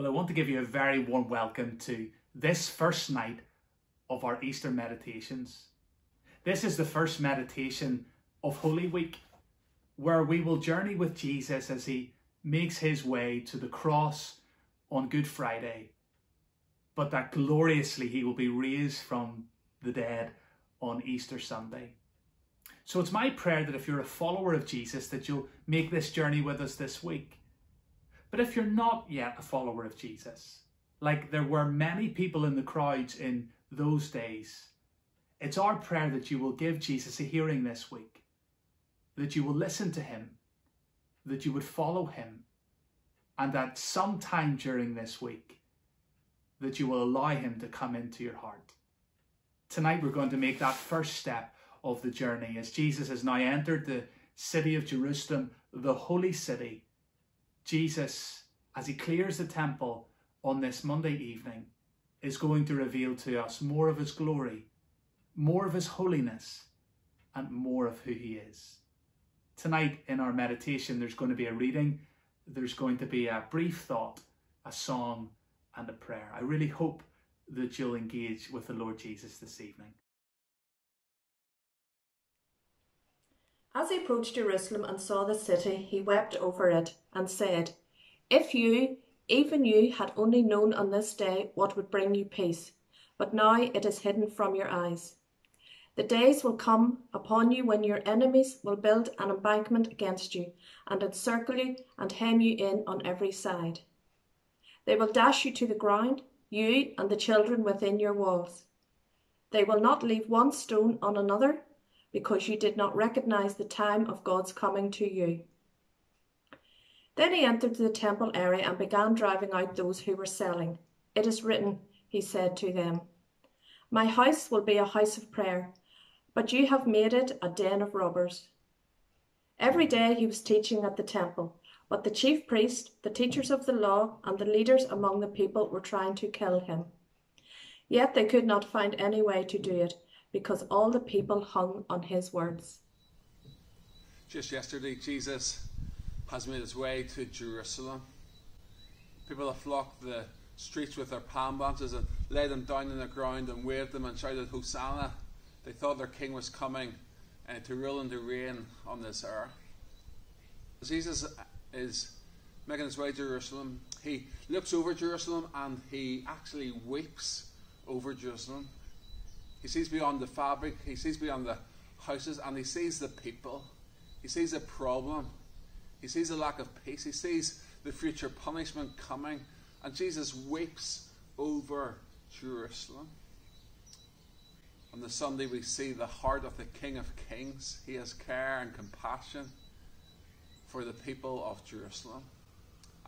Well, I want to give you a very warm welcome to this first night of our Easter meditations. This is the first meditation of Holy Week, where we will journey with Jesus as he makes his way to the cross on Good Friday, but that gloriously he will be raised from the dead on Easter Sunday. So it's my prayer that if you're a follower of Jesus, that you'll make this journey with us this week. But if you're not yet a follower of Jesus, like there were many people in the crowds in those days, it's our prayer that you will give Jesus a hearing this week, that you will listen to him, that you would follow him, and that sometime during this week, that you will allow him to come into your heart. Tonight we're going to make that first step of the journey as Jesus has now entered the city of Jerusalem, the holy city. Jesus, as he clears the temple on this Monday evening, is going to reveal to us more of his glory, more of his holiness, and more of who he is. Tonight in our meditation, there's going to be a reading, there's going to be a brief thought, a song, and a prayer. I really hope that you'll engage with the Lord Jesus this evening. As he approached Jerusalem and saw the city, he wept over it and said, If you, even you, had only known on this day what would bring you peace, but now it is hidden from your eyes. The days will come upon you when your enemies will build an embankment against you and encircle you and hem you in on every side. They will dash you to the ground, you and the children within your walls. They will not leave one stone on another because you did not recognize the time of God's coming to you. Then he entered the temple area and began driving out those who were selling. It is written, he said to them, My house will be a house of prayer, but you have made it a den of robbers. Every day he was teaching at the temple, but the chief priest, the teachers of the law, and the leaders among the people were trying to kill him. Yet they could not find any way to do it because all the people hung on his words. Just yesterday, Jesus has made his way to Jerusalem. People have flocked the streets with their palm branches and laid them down on the ground and waved them and shouted, Hosanna! They thought their king was coming uh, to rule and to reign on this earth. Jesus is making his way to Jerusalem. He looks over Jerusalem and he actually weeps over Jerusalem. He sees beyond the fabric, he sees beyond the houses, and he sees the people. He sees the problem. He sees the lack of peace. He sees the future punishment coming. And Jesus weeps over Jerusalem. On the Sunday, we see the heart of the King of Kings. He has care and compassion for the people of Jerusalem.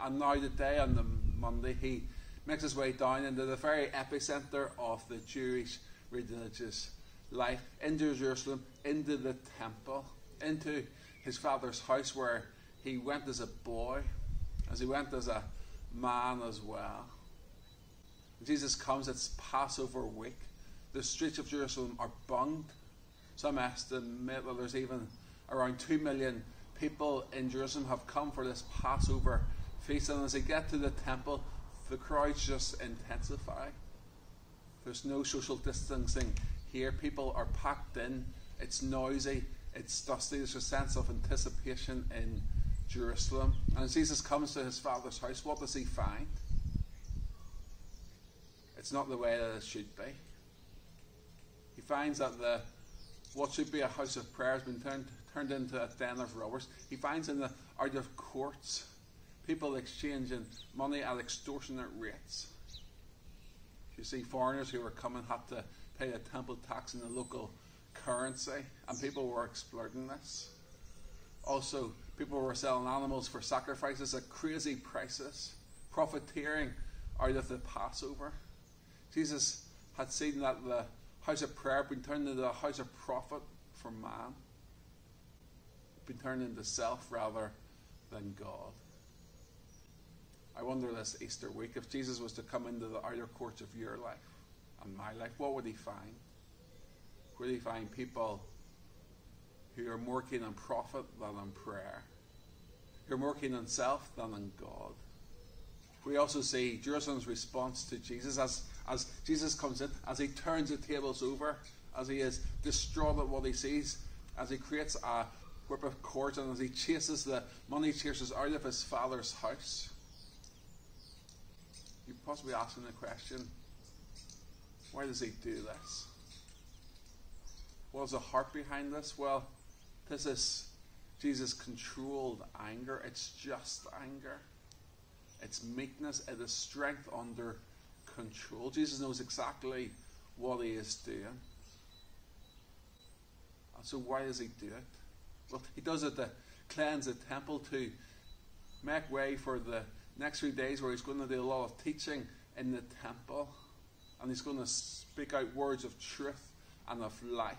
And now, today, on the Monday, he makes his way down into the very epicenter of the Jewish religious life into Jerusalem, into the temple, into his father's house where he went as a boy, as he went as a man as well. Jesus comes, it's Passover week. The streets of Jerusalem are bunged. Some estimate that there's even around 2 million people in Jerusalem have come for this Passover feast. And as they get to the temple, the crowds just intensify. There's no social distancing here. People are packed in. It's noisy. It's dusty. There's a sense of anticipation in Jerusalem. And as Jesus comes to his father's house, what does he find? It's not the way that it should be. He finds that the what should be a house of prayer has been turned turned into a den of robbers. He finds in the out of courts people exchanging money at extortionate rates. You see, foreigners who were coming had to pay a temple tax in the local currency, and people were exploiting this. Also, people were selling animals for sacrifices at crazy prices, profiteering out of the Passover. Jesus had seen that the house of prayer had been turned into a house of profit for man, been turned into self rather than God. I wonder this Easter week if Jesus was to come into the outer courts of your life and my life, what would he find? Would he find people who are more keen on profit than on prayer? Who are more keen on self than on God? we also see Jerusalem's response to Jesus as, as Jesus comes in, as he turns the tables over, as he is distraught at what he sees, as he creates a whip of cords, and as he chases the money chasers out of his father's house. You're possibly asking the question why does he do this? What is the heart behind this? Well, this is Jesus' controlled anger. It's just anger. It's meekness. It is strength under control. Jesus knows exactly what he is doing. And so why does he do it? Well, he does it to cleanse the temple, to make way for the next few days where he's going to do a lot of teaching in the temple. And he's going to speak out words of truth and of life.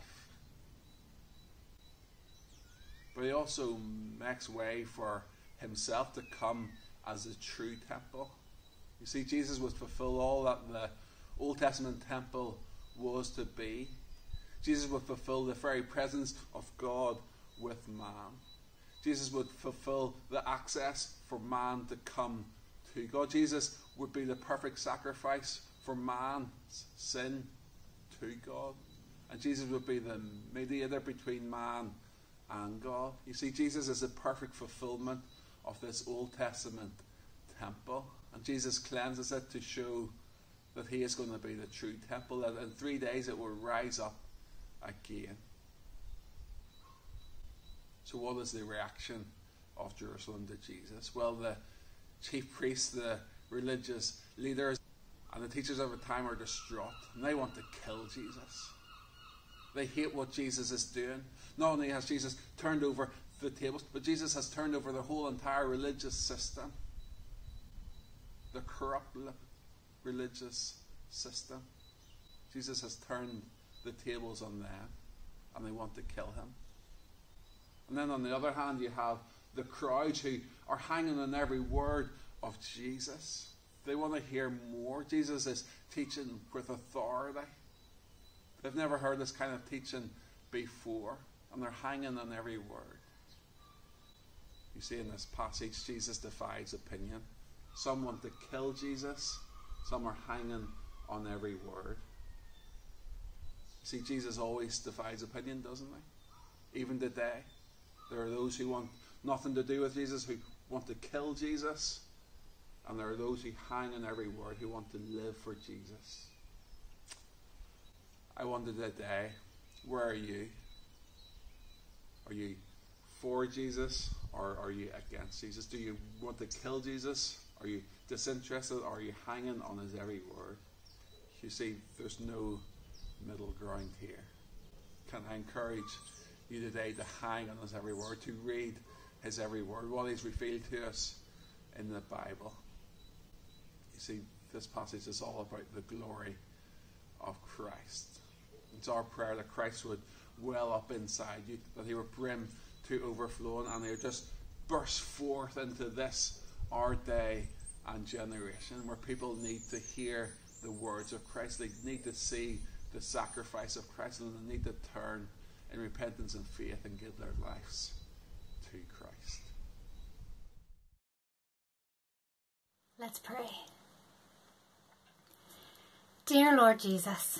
But he also makes way for himself to come as a true temple. You see, Jesus would fulfill all that the Old Testament temple was to be. Jesus would fulfill the very presence of God with man. Jesus would fulfill the access for man to come to God. Jesus would be the perfect sacrifice for man's sin to God. And Jesus would be the mediator between man and God. You see, Jesus is the perfect fulfillment of this Old Testament temple. And Jesus cleanses it to show that he is going to be the true temple, And in three days it will rise up again. So, what is the reaction of Jerusalem to Jesus? Well, the chief priests, the religious leaders, and the teachers of the time are distraught, and they want to kill Jesus. They hate what Jesus is doing. Not only has Jesus turned over the tables, but Jesus has turned over the whole entire religious system. The corrupt religious system. Jesus has turned the tables on them, and they want to kill him. And then on the other hand, you have the crowds who are hanging on every word of Jesus. They want to hear more. Jesus is teaching with authority. They've never heard this kind of teaching before, and they're hanging on every word. You see in this passage, Jesus defies opinion. Some want to kill Jesus, some are hanging on every word. See, Jesus always defies opinion, doesn't he? Even today, there are those who want nothing to do with Jesus, who want to kill Jesus, and there are those who hang on every word, who want to live for Jesus. I wonder today, where are you? Are you for Jesus or are you against Jesus? Do you want to kill Jesus? Are you disinterested are you hanging on his every word? You see, there's no middle ground here. Can I encourage you today to hang on his every word, to read his every word, what he's revealed to us in the Bible? You see, this passage is all about the glory of Christ. It's our prayer that Christ would well up inside you, that he would brim to overflowing, and he would just burst forth into this our day and generation where people need to hear the words of Christ. They need to see the sacrifice of Christ and they need to turn in repentance and faith and give their lives to Christ. Let's pray. Dear Lord Jesus,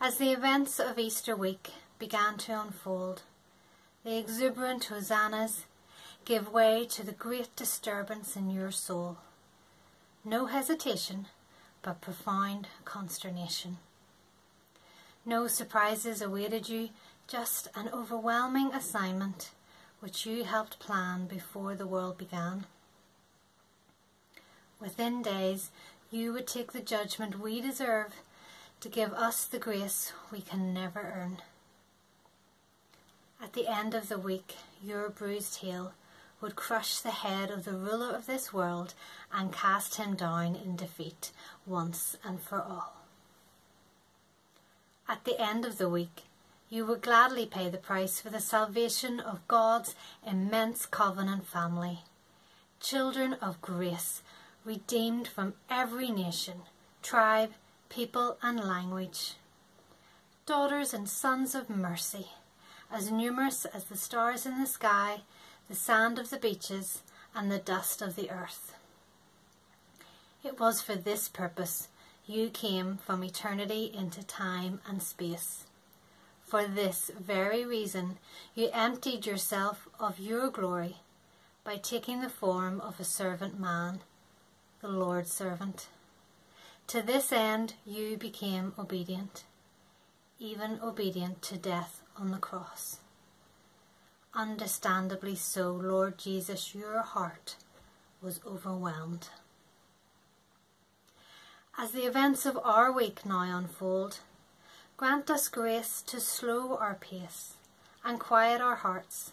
as the events of Easter week began to unfold, the exuberant hosannas gave way to the great disturbance in your soul. No hesitation, but profound consternation. No surprises awaited you, just an overwhelming assignment which you helped plan before the world began. Within days, you would take the judgment we deserve to give us the grace we can never earn. At the end of the week, your bruised heel would crush the head of the ruler of this world and cast him down in defeat once and for all. At the end of the week, you would gladly pay the price for the salvation of God's immense covenant family, children of grace, redeemed from every nation, tribe, people, and language. Daughters and sons of mercy, as numerous as the stars in the sky, the sand of the beaches, and the dust of the earth. It was for this purpose you came from eternity into time and space. For this very reason you emptied yourself of your glory by taking the form of a servant man, the Lord's servant. To this end you became obedient, even obedient to death on the cross. Understandably so, Lord Jesus, your heart was overwhelmed. As the events of our week now unfold, grant us grace to slow our pace and quiet our hearts,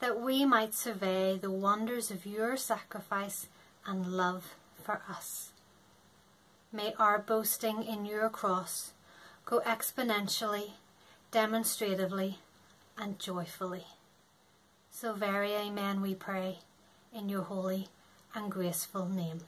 that we might survey the wonders of your sacrifice and love for us. May our boasting in your cross go exponentially, demonstratively, and joyfully. So very amen we pray, in your holy and graceful name.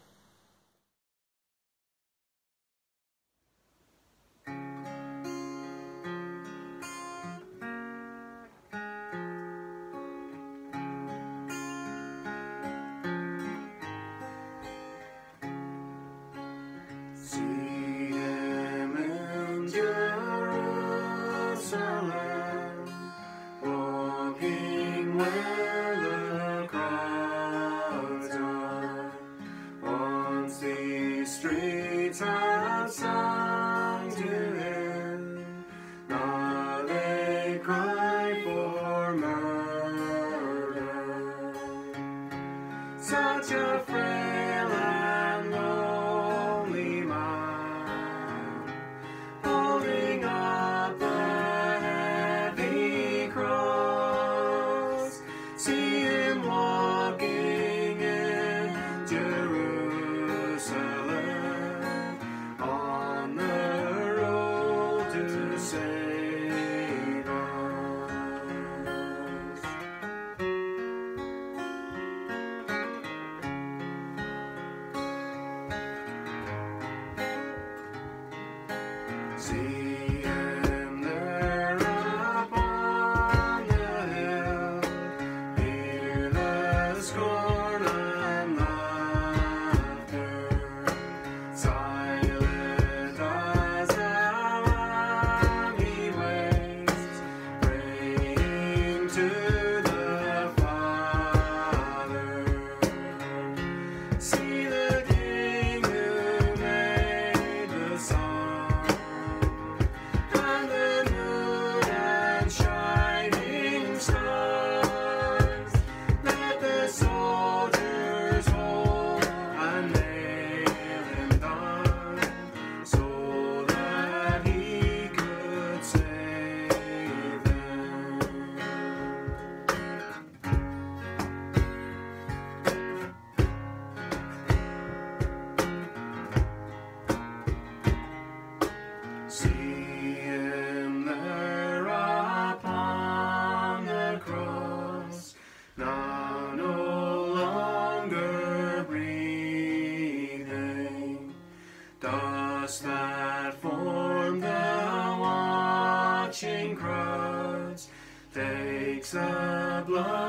sublime.